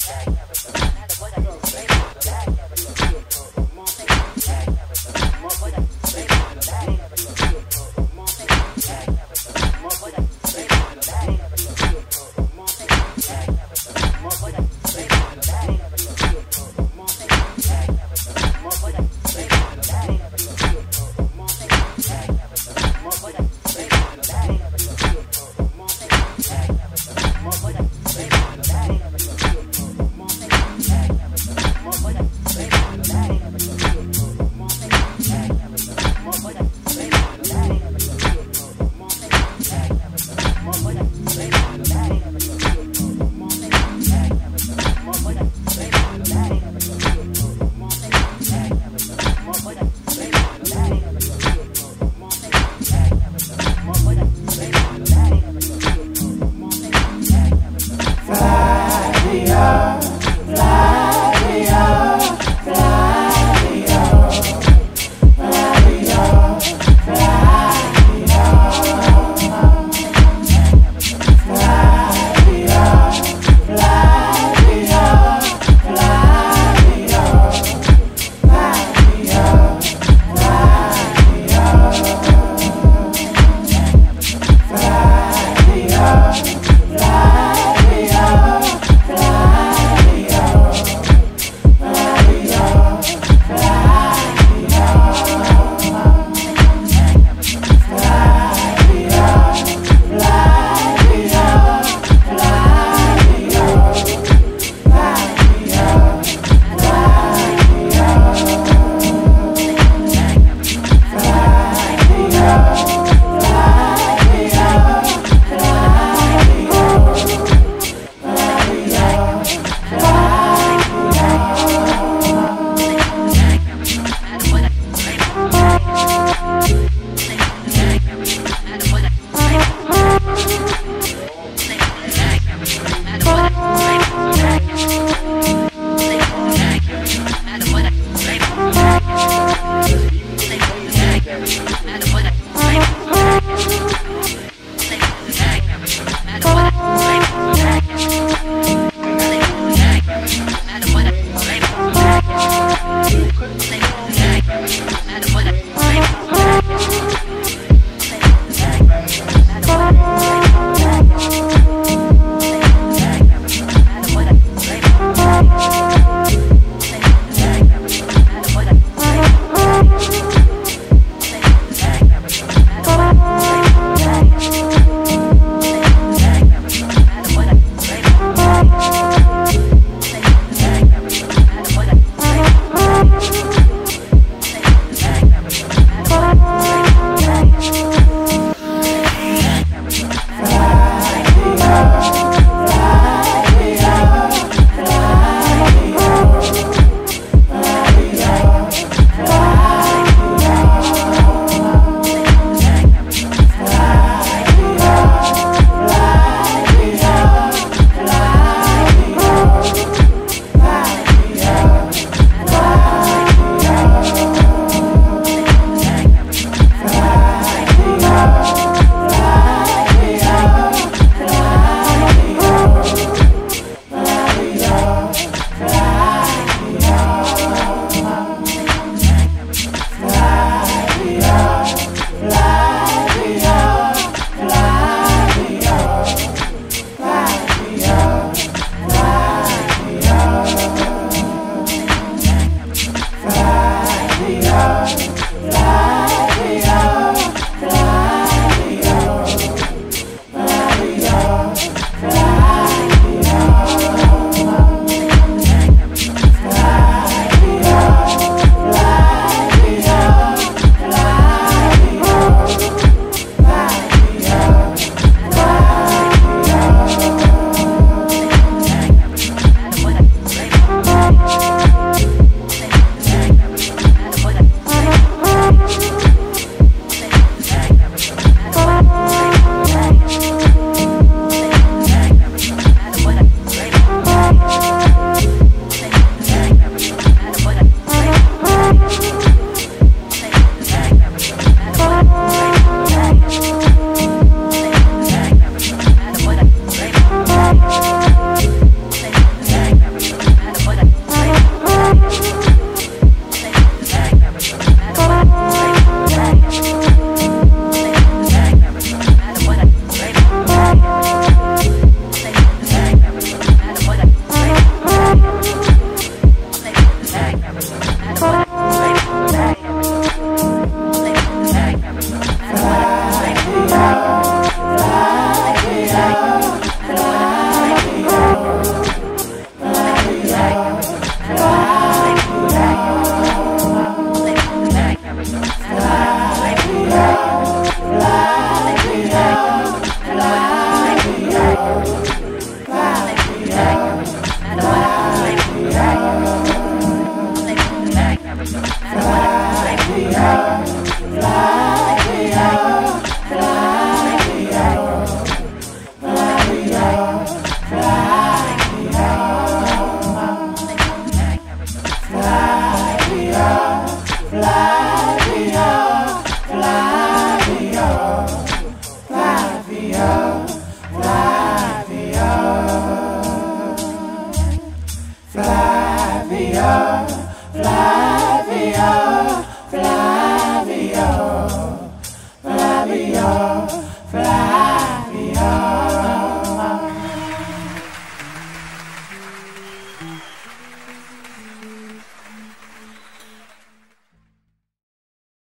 Monte yeah.